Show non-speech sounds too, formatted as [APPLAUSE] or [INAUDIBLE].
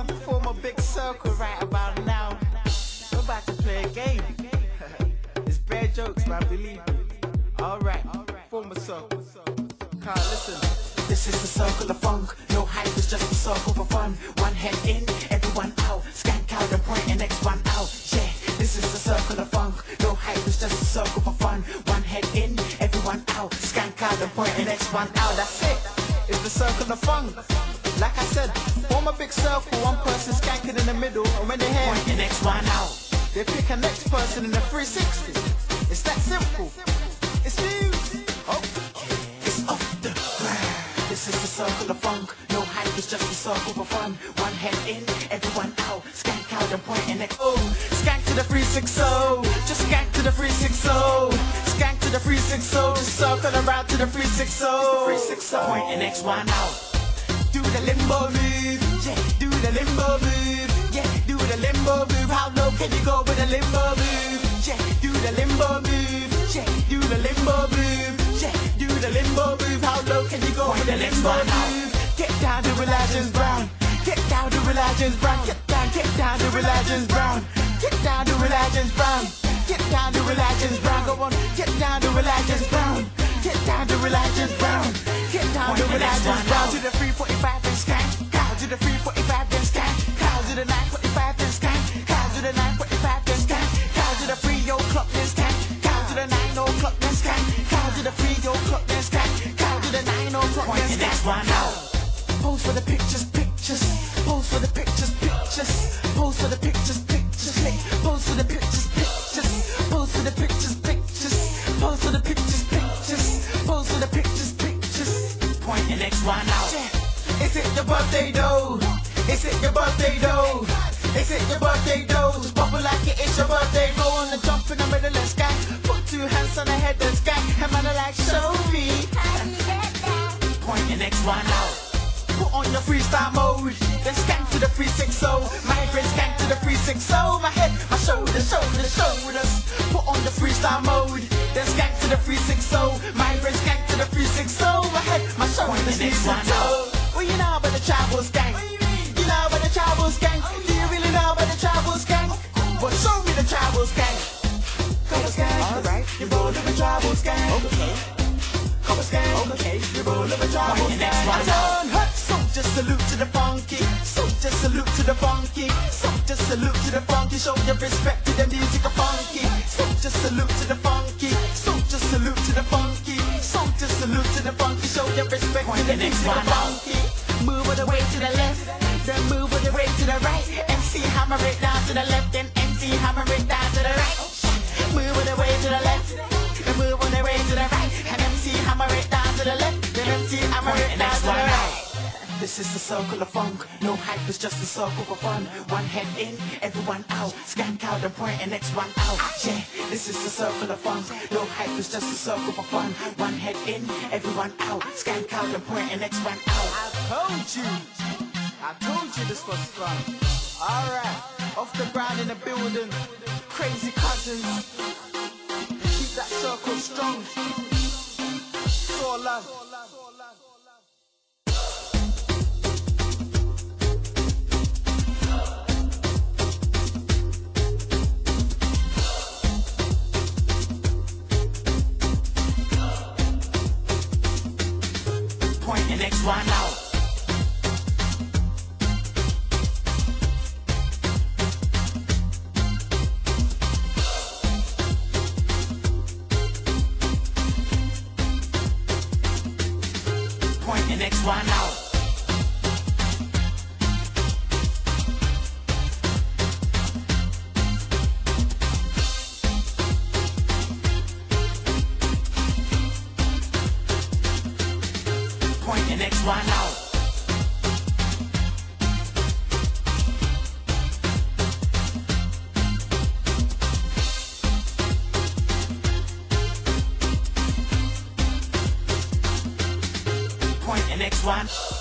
I'm gonna need everyone to form a big circle right about now. We're about to play a game. [LAUGHS] it's bare jokes, man, believe me. Alright, form a circle. Carl, listen. This is the circle of funk. No hype, it's just a circle for fun. One head in, everyone out. Skank out and point and next one out. Yeah, this is the circle of funk. No hype, it's just a circle for fun. One head in, everyone out. Skank out and point and next one out. That's it. It's the circle of funk. Like I said, form a big circle, one person skanking in the middle, and when they hear Point the next one out. they pick a next person in the 360. It's that simple. It's music. Oh. It's off the ground. This is the circle of funk. No hype, it's just a circle for fun. One head in, everyone out. Skank out and point and next. Oh, skank to the 360. Just skank to the 360. Skank to the 360. Just circle around to the 360. 360. Point and next one out. Do the limbo move. Yeah, do the limbo move. Yeah, do the limbo move. How low can you go with the limbo move? Yeah, do the limbo move. Yeah, do the limbo move. Yeah, do the limbo move. How low can you go with the limbo move? Get down to Religions Brown. Get down to Religions Brown. Get down, get down to Religions Brown. Get down to Religions Brown. Get down to Religions Brown. Go on, get down to Religions Brown. Get down to Religions Brown. Get down to Point the next Religions one Brown. The 9 o'clock Point then and next skank. one out. Pose for the pictures, pictures. Pose for the pictures, pictures. Pose for the pictures, pictures. Pose for the pictures, pictures. Pose for the pictures, pictures. Pose for the pictures, pictures. Pose for the pictures, pictures. Point and next one out. Is it your birthday though? Is it your birthday though? Is it your birthday though? Just bubble like it is your birthday. Go on the jump in the middle and skank. Put two hands on the head and skank. And man like, show me. Point and next one out. Put on your freestyle mode. Then skank to the 360. My brain skank to the 360. My head, my shoulders, shoulders, shoulders. Put on the freestyle mode. Then skank to the 360. My brain skank to the 360. My head, my shoulders, next knees and one out. toes. Well, you know about the travel skank. Come. Okay. You roll with the travel Point next one I don't hurt. So just salute to the funky. So just salute to the funky. So just salute to the funky. Show your respect to the music of funky. So just salute to the funky. So just salute to the funky. So just salute to the funky. Show your respect to the next one funky. Move all the way to the left. Then move all the way to the right. MC hammer it down to the left. Then MC hammer it down Point it the down next one out. This is the circle of funk. No hype, it's just a circle for fun. One head in, everyone out. Skank out and point and next one out. Yeah, this is the circle of funk. No hype, it's just a circle for fun. One head in, everyone out. Skank out and point and next one out. I told you. I told you this was fun. Alright. Off the ground in the building. Crazy cousins. Keep that circle strong. It's all love. Next one out. Point and next one out. Point and next one out. Point and one.